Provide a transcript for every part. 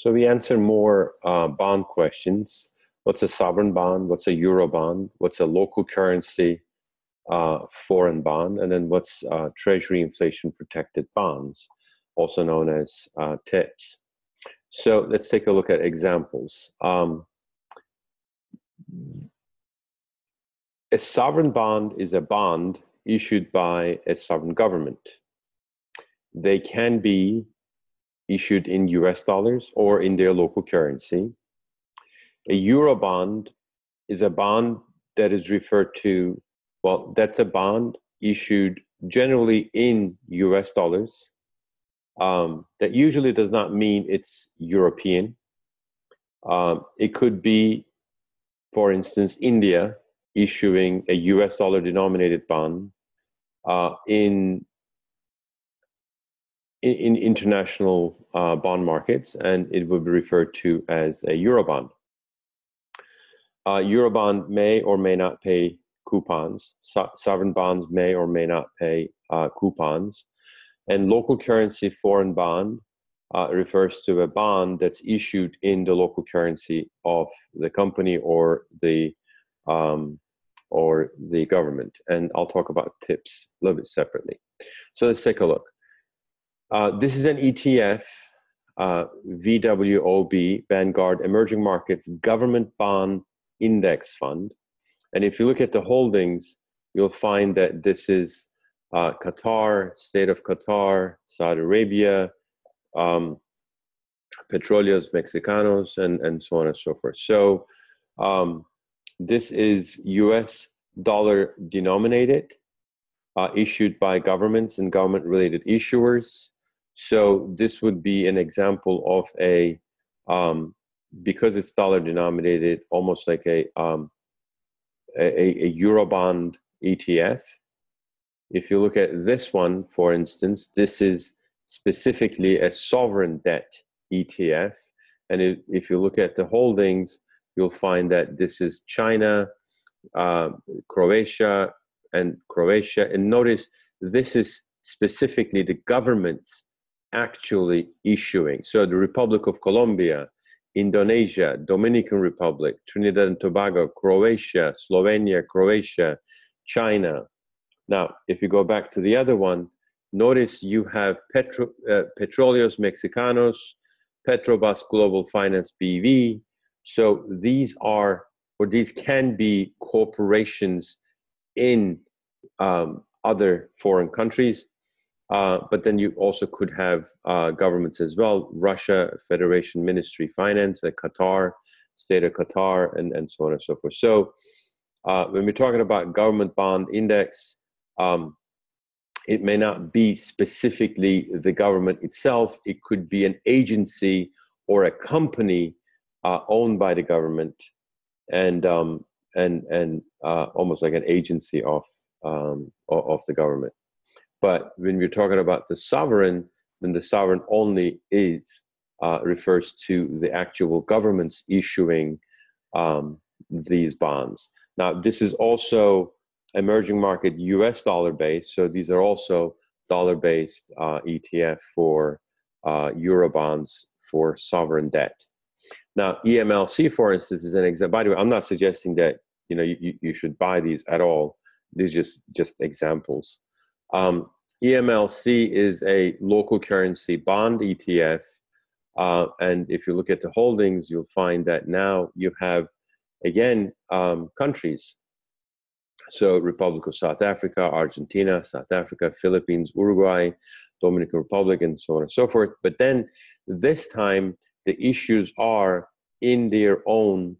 So we answer more uh, bond questions. What's a sovereign bond? What's a euro bond? What's a local currency uh, foreign bond? And then what's uh, treasury inflation protected bonds, also known as uh, TIPS. So let's take a look at examples. Um, a sovereign bond is a bond issued by a sovereign government. They can be issued in US dollars or in their local currency. A euro bond is a bond that is referred to, well, that's a bond issued generally in US dollars. Um, that usually does not mean it's European. Um, it could be, for instance, India issuing a US dollar denominated bond uh, in, in, in international uh, bond markets, and it would be referred to as a Eurobond. Uh, Eurobond may or may not pay coupons. So- sovereign bonds may or may not pay uh, coupons. And local currency foreign bond uh, refers to a bond that's issued in the local currency of the company or the um, or the government. And I'll talk about tips a little bit separately. So let's take a look. Uh, this is an ETF, uh, VWOB, Vanguard Emerging Markets Government Bond Index Fund. And if you look at the holdings, you'll find that this is uh, Qatar, State of Qatar, Saudi Arabia, um, Petróleos Mexicanos, and, and so on and so forth. So um, this is US dollar denominated, uh, issued by governments and government related issuers. So this would be an example of a, um, because it's dollar denominated, almost like a, um, a, a Eurobond ETF. If you look at this one, for instance, this is specifically a sovereign debt ETF. And if you look at the holdings, you'll find that this is China, uh, Croatia, and Croatia. And notice this is specifically the governments actually issuing. So the Republic of Colombia, Indonesia, Dominican Republic, Trinidad and Tobago, Croatia, Slovenia, Croatia, China. Now, if you go back to the other one, notice you have Petro, uh, Petróleos Mexicanos, Petrobras Global Finance BV, so these are, or these can be corporations in um, other foreign countries. Uh, but then you also could have uh, governments as well Russia, Federation Ministry Finance, uh, Qatar, State of Qatar, and, and so on and so forth. So uh, when we're talking about government bond index, um, it may not be specifically the government itself, it could be an agency or a company uh, owned by the government and um, and and uh, almost like an agency of um, of the government. But when we're talking about the sovereign, then the sovereign only is uh, refers to the actual governments issuing um, these bonds. Now, this is also emerging market U.S. dollar based, so these are also dollar based uh, ETF for uh, euro bonds for sovereign debt. Now, EMLC, for instance, is an example. By the way, I'm not suggesting that you know you, you should buy these at all. These are just just examples. Um, EMLC is a local currency bond ETF, uh, and if you look at the holdings, you'll find that now you have again um, countries. So, Republic of South Africa, Argentina, South Africa, Philippines, Uruguay, Dominican Republic, and so on and so forth. But then this time the issues are in their own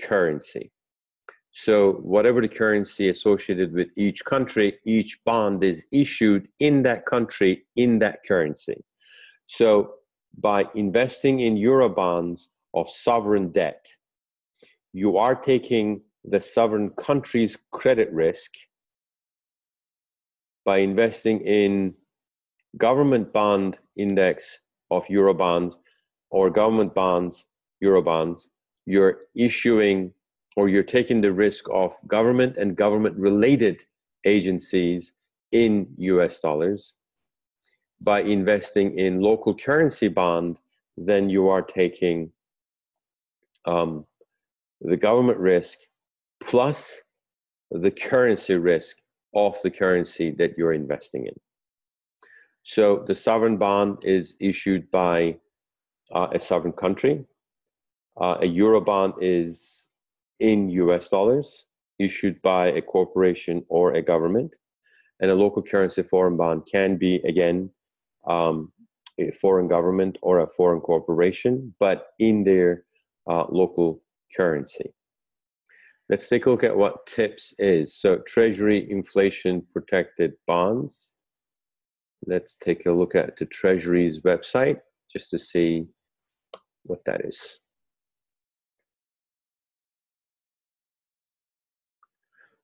currency. So, whatever the currency associated with each country, each bond is issued in that country in that currency. So, by investing in euro bonds of sovereign debt, you are taking the sovereign country's credit risk by investing in government bond index of euro bonds or government bonds, euro bonds, you're issuing or you're taking the risk of government and government related agencies in US dollars by investing in local currency bond then you are taking um, the government risk plus the currency risk of the currency that you're investing in. So the sovereign bond is issued by uh, a sovereign country. Uh, a euro bond is in US dollars, issued by a corporation or a government. And a local currency foreign bond can be, again, um, a foreign government or a foreign corporation, but in their uh, local currency. Let's take a look at what TIPS is. So, Treasury Inflation Protected Bonds. Let's take a look at the Treasury's website just to see what that is.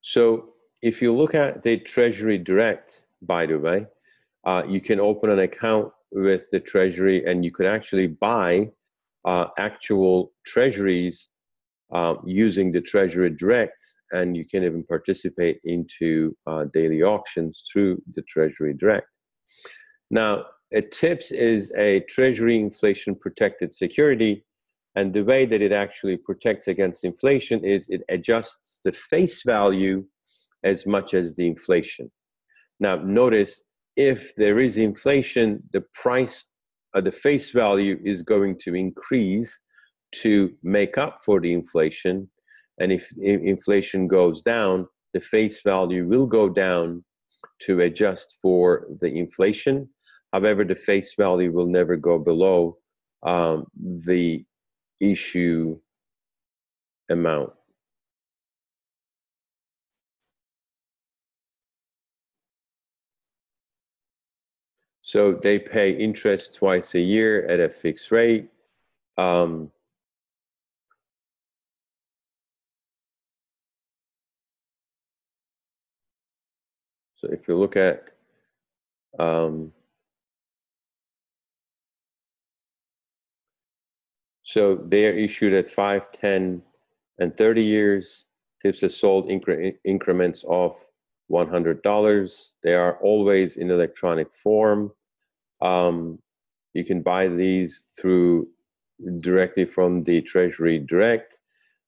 So, if you look at the Treasury Direct, by the way, uh, you can open an account with the Treasury and you could actually buy uh, actual treasuries uh, using the Treasury Direct, and you can even participate into uh, daily auctions through the Treasury Direct. Now, a TIPS is a Treasury inflation protected security, and the way that it actually protects against inflation is it adjusts the face value as much as the inflation. Now, notice if there is inflation, the price uh, the face value is going to increase to make up for the inflation. And if, if inflation goes down, the face value will go down to adjust for the inflation. However, the face value will never go below um, the issue amount. So they pay interest twice a year at a fixed rate. Um, so if you look at um, so they are issued at 5, 10, and 30 years. Tips are sold incre increments of $100. They are always in electronic form. Um, you can buy these through directly from the Treasury Direct.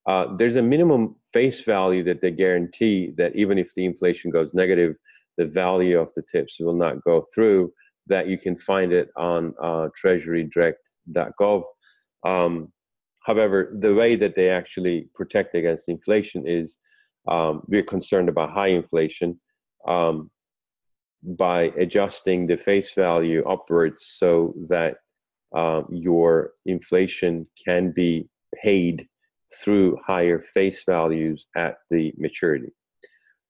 Uh, there's a minimum face value that they guarantee that even if the inflation goes negative, the value of the tips will not go through. That you can find it on uh, treasurydirect.gov. Um, however, the way that they actually protect against inflation is um, we're concerned about high inflation. Um, by adjusting the face value upwards so that uh, your inflation can be paid through higher face values at the maturity.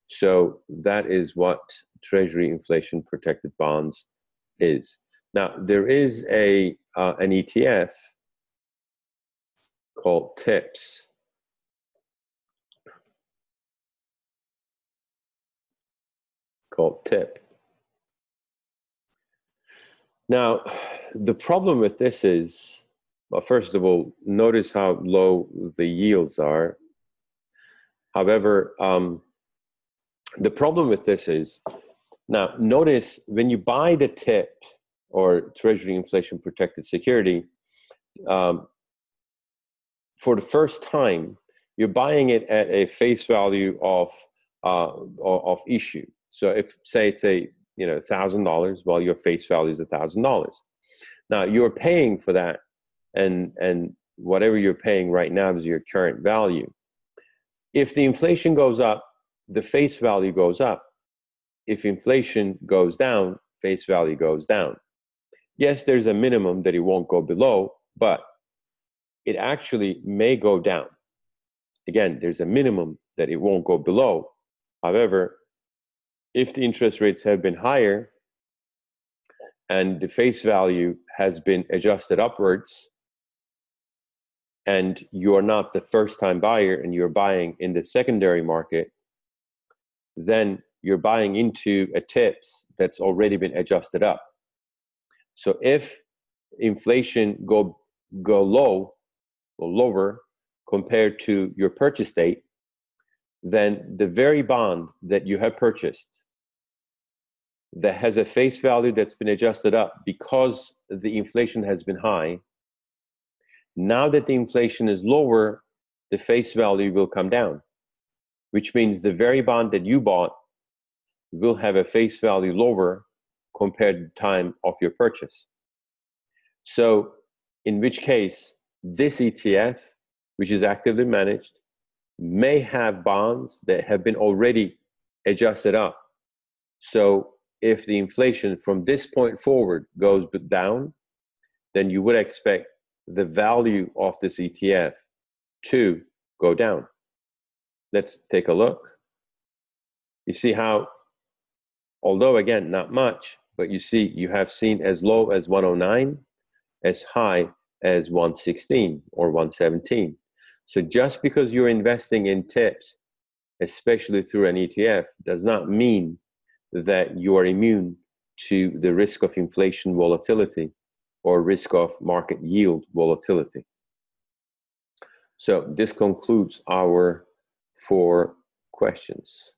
So that is what Treasury inflation protected bonds is. Now there is a uh, an ETF called TIPS. Called TIP. Now, the problem with this is, well, first of all, notice how low the yields are. However, um, the problem with this is, now notice when you buy the TIP or Treasury Inflation Protected Security, um, for the first time, you're buying it at a face value of uh, of issue. So if say it's a you know thousand dollars well your face value is a thousand dollars. Now you're paying for that and and whatever you're paying right now is your current value. If the inflation goes up the face value goes up. If inflation goes down face value goes down. Yes there's a minimum that it won't go below but it actually may go down. Again there's a minimum that it won't go below. However if the interest rates have been higher and the face value has been adjusted upwards and you're not the first time buyer and you're buying in the secondary market then you're buying into a tips that's already been adjusted up. So if inflation go go low or lower compared to your purchase date then the very bond that you have purchased that has a face value that's been adjusted up because the inflation has been high Now that the inflation is lower, the face value will come down, which means the very bond that you bought will have a face value lower compared to the time of your purchase. So, in which case, this ETF, which is actively managed, may have bonds that have been already adjusted up. So, if the inflation from this point forward goes down, then you would expect the value of this ETF to go down. Let's take a look. You see how, although again, not much, but you see you have seen as low as 109, as high as 116 or 117. So just because you're investing in tips, especially through an ETF, does not mean that you are immune to the risk of inflation volatility or risk of market yield volatility. So this concludes our four questions.